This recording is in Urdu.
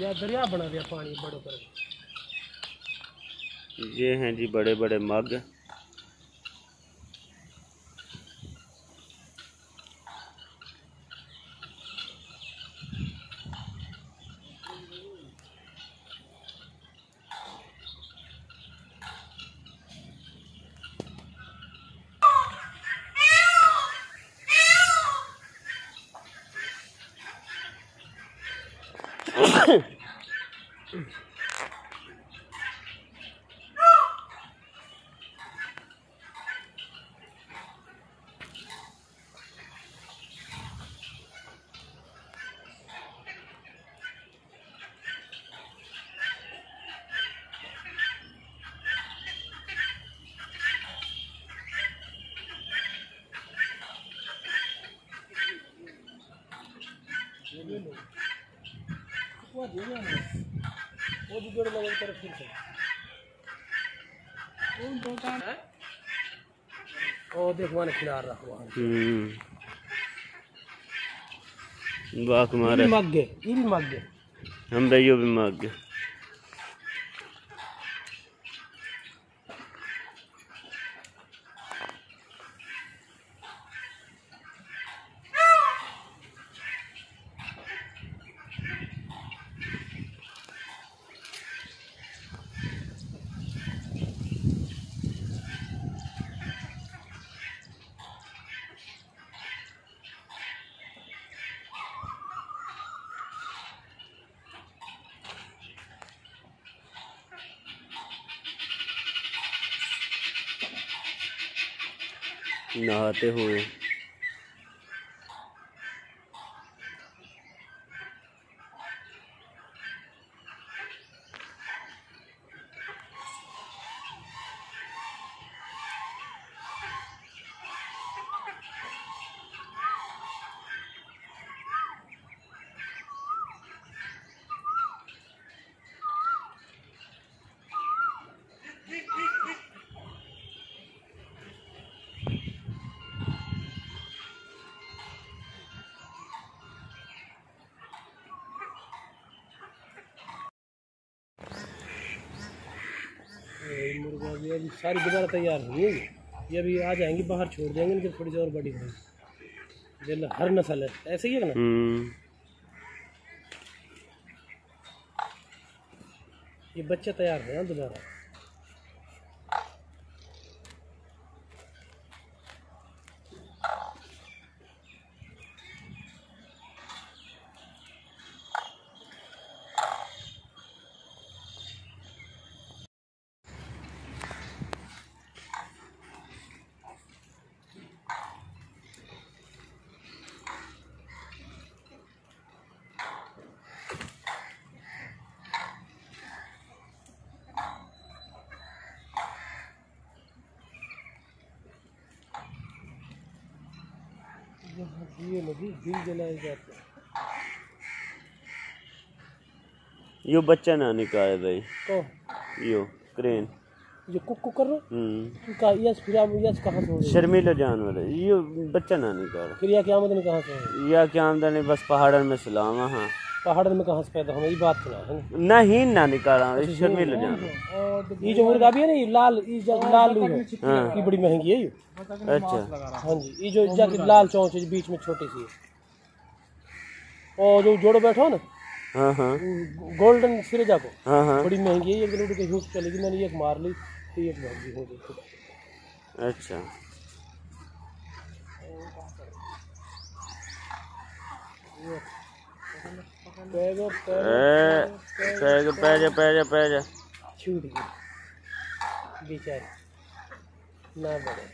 یا دریا بنا دیا پانی بڑوں پر۔ یہ ہیں جی بڑے بڑے مگ۔ وہ دے دیا نا وہ بھی طرف پھر سے او ہوں باک مارے بھی مگ گئے۔ یہ بھی مگ گئے ہم بھائیو بھی مگ نہاتے ہوئے یہ ساری دوبارہ تیار ہوئی ہے یہ۔ ابھی آ جائیں گی باہر چھوڑ دیں گے ان کی تھوڑی سی اور بڑی ہوگی جل ہر نسل ہے۔ ایسے ہی ہے نا؟ یہ بچے تیار ہوئے ہیں دوبارہ۔ یہاں دیے لگی دل جلائے جاتے ہیں۔ یو بچہ نہ نکالے بھائی۔ تو یو کرین۔ یہ کک کک کر رہا ہوں۔ کا یس پھر آپ یس کہاں سے ہو رہی ہے شرمیلا جانور ہے۔ یو بچہ نہ نکالے پھر یہ قیامت میں کہاں سے ہو رہی یا کیا آمدنی بس پہاڑن میں سلام ہاں۔ ہے پہاڑ میں کہاں سے پیدا ہونا یہ بات سنا ہے نا نہ نکالا شرمیلا جانور یہ جو مرغا بھی ہے نا یہ لال یہ جو لال لو ہے یہ بڑی مہنگی ہے یہ۔ اچھا۔ ہاں جی یہ جو کے لال چونچ ہے بیچ میں چھوٹی سی ہے۔ اور جو جوڑو بیٹھو نا ہاں ہاں۔ گولڈن سرجا کو۔ ہاں ہاں۔ بڑی مہنگی ہے یہ کلو کے ہیوس چلے گی میں نے ایک مار لی تو ایک مہنگی ہو گئی۔ اچھا۔ پیگو پیگو اے پہ جا پہ جا پہ جا پہ جا چھوٹ گئی۔ بیچارے نہ بڑے۔